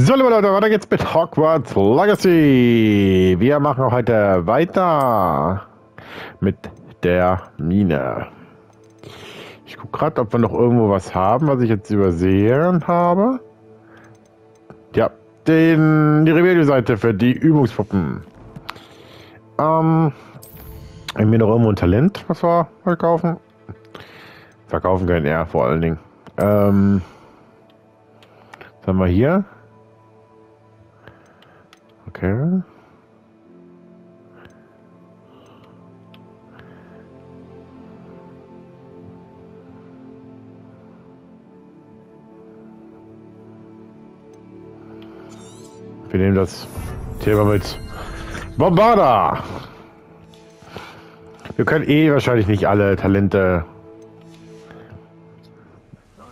So, liebe Leute, weiter geht's mit Hogwarts Legacy. Wir machen heute weiter mit der Mine. Ich gucke gerade, ob wir noch irgendwo was haben, was ich jetzt übersehen habe. Ja, den, die Rebellion-Seite für die Übungspuppen. Ähm, haben wir noch irgendwo ein Talent, was wir verkaufen? Verkaufen können, ja, vor allen Dingen. Ähm, was haben wir hier? Okay. Wir nehmen das Thema mit Bombarda. Wir können eh wahrscheinlich nicht alle Talente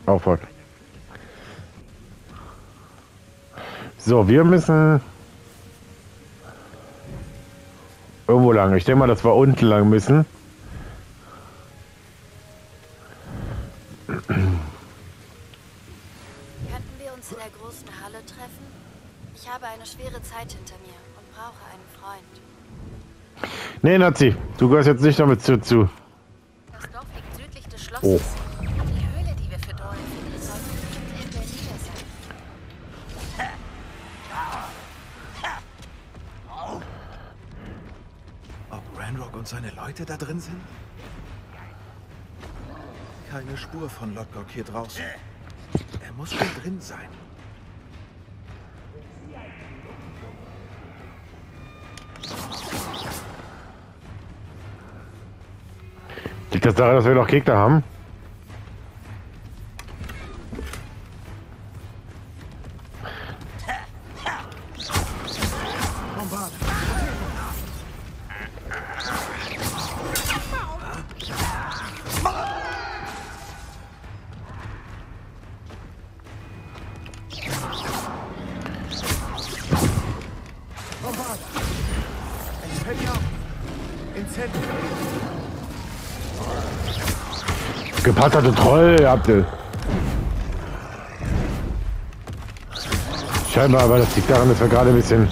aufholen. So, wir müssen irgendwo lang. Ich denke mal, dass wir unten lang müssen. Könnten wir uns in der großen Halle treffen? Ich habe eine schwere Zeit hinter mir und brauche einen Freund. Nee, Nazi, du gehörst jetzt nicht damit zu. Das Dorf liegt südlich des Oh. Schlosses. Die und seine Leute da drin sind? Keine Spur von Lodgok hier draußen. Er muss schon drin sein. Liegt das daran, dass wir noch Gegner haben? Gepatterte Troll, ihr. Scheinbar, aber das liegt daran, dass wir gerade ein bisschen.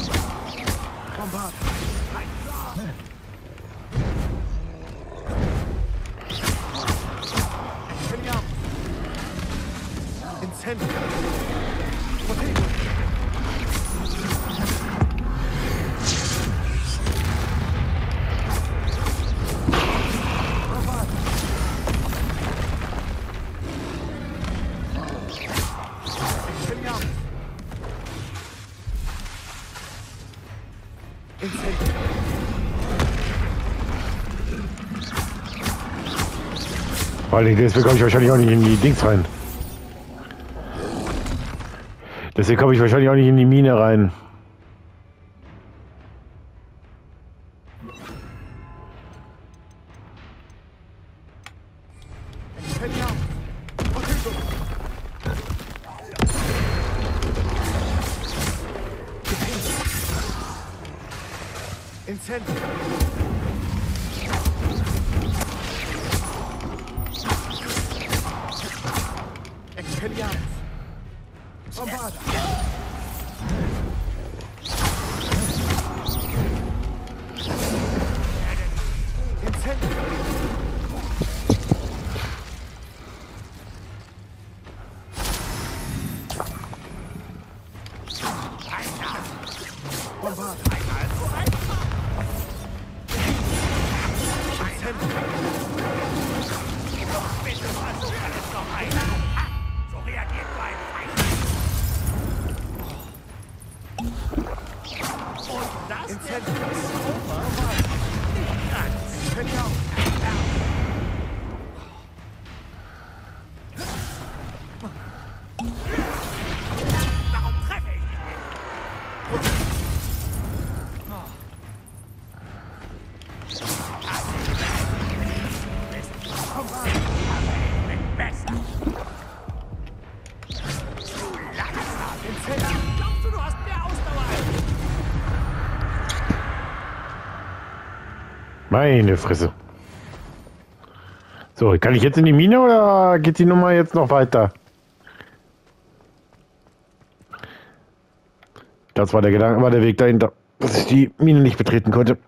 Allem, deswegen komme ich wahrscheinlich auch nicht in die Dings rein. Deswegen komme ich wahrscheinlich auch nicht in die Mine rein. Heading out. Meine Fresse. So, kann ich jetzt in die Mine oder geht die Nummer jetzt noch weiter? Das war der Gedanke, war der Weg dahinter, dass ich die Mine nicht betreten konnte.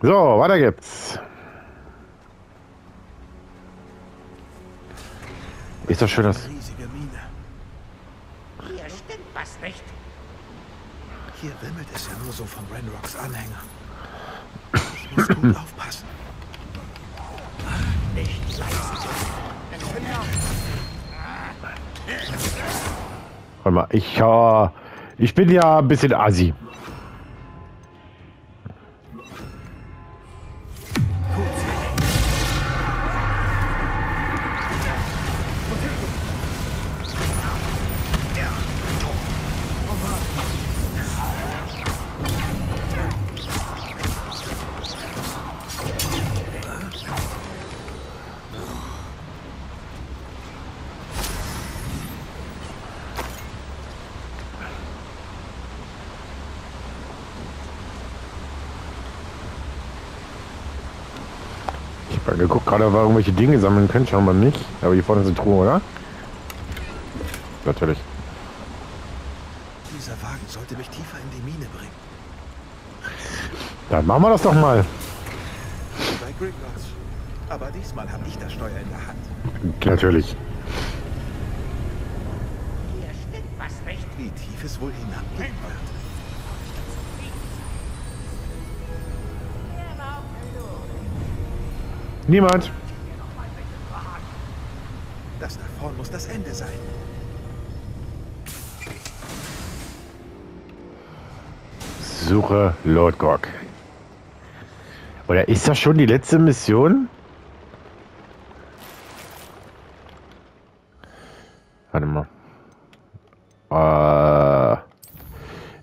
So, weiter geht's. Ist doch schön, dass. Was nicht. Hier wimmelt es ja nur so von Renrocks Anhängern. Ich muss gut aufpassen. Nicht leise. Warte mal, ich, äh, ich bin ja ein bisschen assi. Geguckt, gerade ob wir irgendwelche Dinge sammeln können, schauen wir nicht. Aber hier vorne sind Truhe, oder? Natürlich. Dieser Wagen sollte mich tiefer in die Mine bringen. Dann machen wir das doch mal. Bei Gringotts. Aber diesmal habe ich das Steuer in der Hand. Natürlich. Hier stimmt was nicht. Wie tief es wohl hinabgehen wird. Niemand. Das da vorn muss das Ende sein. Suche Lord Gork. Oder ist das schon die letzte Mission? Warte mal. Äh,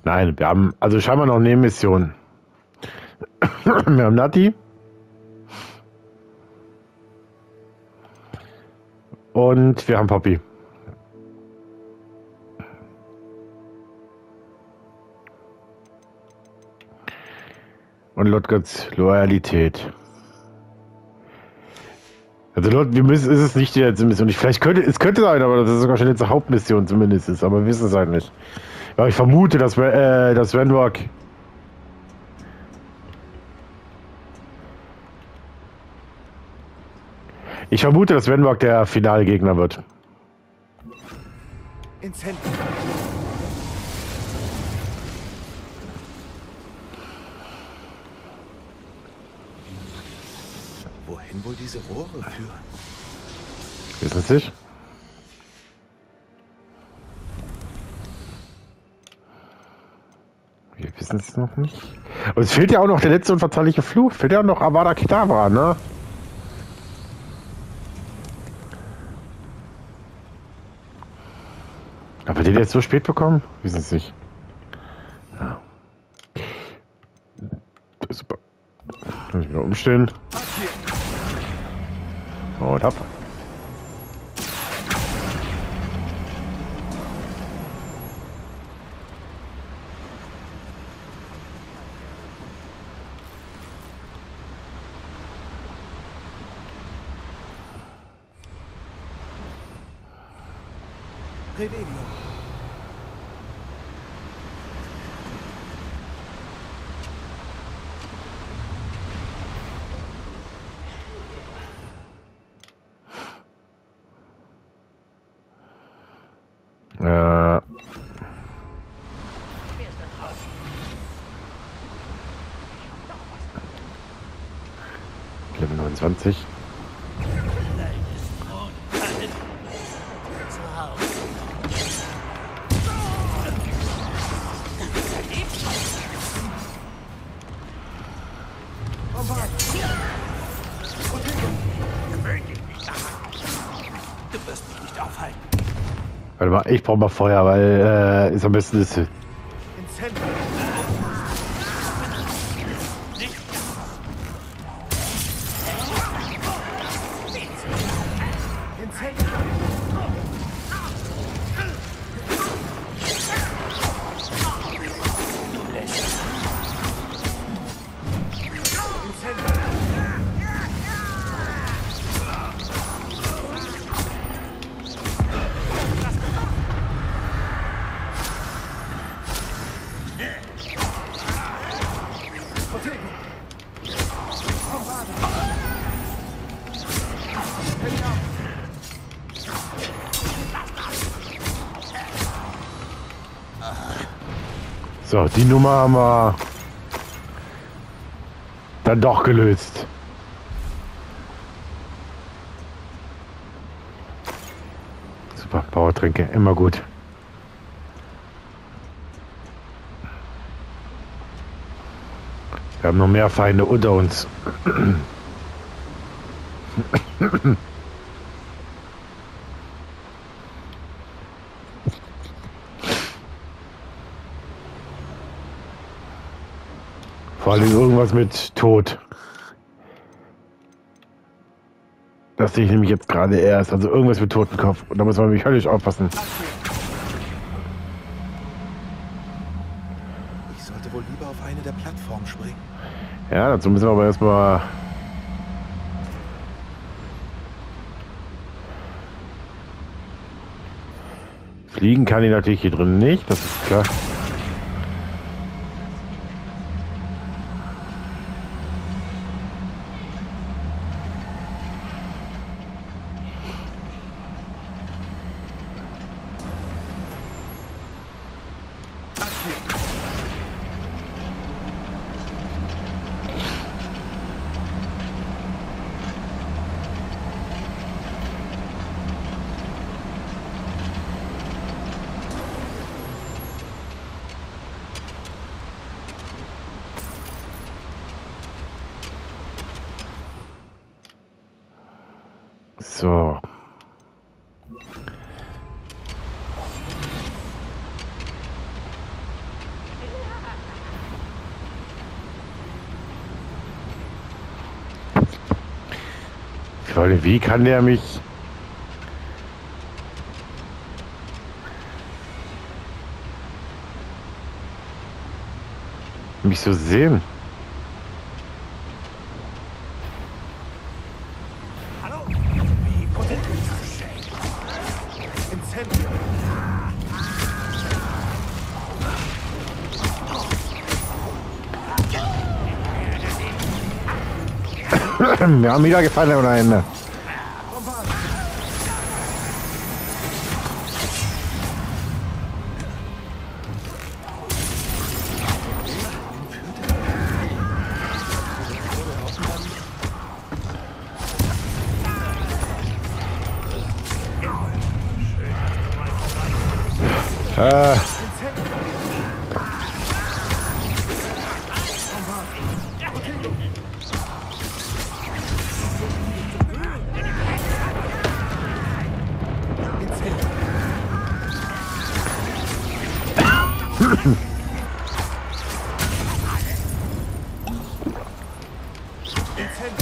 nein, wir haben also scheinbar noch eine Mission. wir haben Nati. Und wir haben Poppy. Und Lotgots Loyalität. Also Lord, wir müssen, ist es nicht die letzte Mission. Ich, vielleicht könnte, es könnte sein, aber das ist sogar schon jetzt eine Hauptmission zumindest ist, aber wir wissen es halt nicht. Ja, ich vermute, dass äh, dass Renrock Ich vermute, dass Renrock der Finalgegner wird. Ins Zentrum. Wohin wohl diese Rohre führen? Wissen Sie sich? Wir wissen es noch nicht. Und es fehlt ja auch noch der letzte unverzeihliche Fluch. Fehlt ja auch noch Avada Kedavra, ne? Den jetzt so spät bekommen? Wissen Sie nicht. Ja. Super. Kann ich wieder umstellen. Und hopp. 23. Warte mal, ich brauche mal Feuer, weil äh, ist am besten ist. So, die Nummer haben wir dann doch gelöst. Super, Powertränke, immer gut. Wir haben noch mehr Feinde unter uns. Vor allem irgendwas mit Tod. Das sehe ich nämlich jetzt gerade erst. Also irgendwas mit Totenkopf. Und da muss man nämlich höllisch aufpassen. Ich sollte wohl lieber auf eine der Plattformen springen. Ja, dazu müssen wir aber erstmal. Fliegen kann ich natürlich hier drin nicht, das ist klar. So. Allem, Wie kann der mich... mich so sehen? Wir haben wieder gefallen ohne Ende. Äh,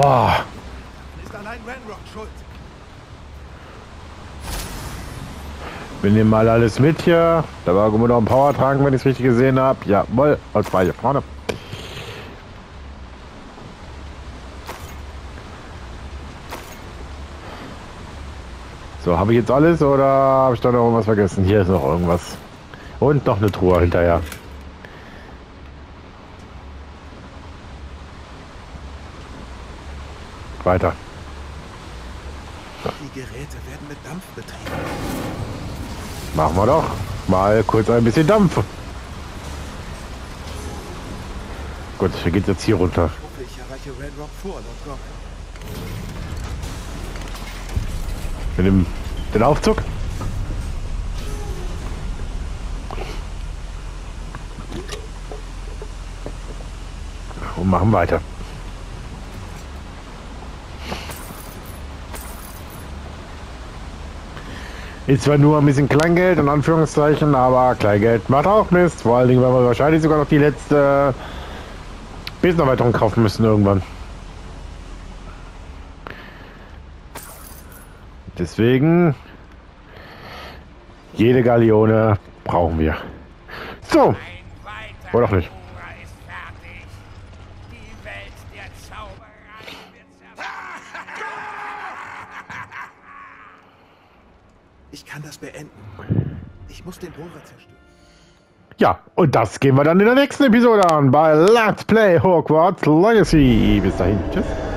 boah. Ist allein Ranrock schuld. Wir nehmen mal alles mit hier. Da war irgendwo noch ein Power tragen, wenn ich es richtig gesehen habe. Jawohl, als bei hier vorne. So, habe ich jetzt alles oder habe ich da noch irgendwas vergessen? Hier ist noch irgendwas. Und noch eine Truhe hinterher. Weiter. Die Geräte werden mit Dampf betrieben. Machen wir doch. Mal kurz ein bisschen Dampf. Gut, wie geht's jetzt hier runter? Ich erreiche Ranrock vor, Lord Gog. Mit dem den Aufzug? Und machen weiter. Ist zwar nur ein bisschen Kleingeld, in Anführungszeichen, aber Kleingeld macht auch Mist. Vor allen Dingen, weil wir wahrscheinlich sogar noch die letzte Besenerweiterung kaufen müssen irgendwann. Deswegen, jede Galeone brauchen wir. So, Oder auch nicht. Bohrer ist fertig. Die Welt der Zauberei wird zerfallen. Ich kann das beenden. Ich muss den Bohrer zerstören. ja, und das gehen wir dann in der nächsten Episode an bei Let's Play Hogwarts Legacy. Bis dahin, tschüss.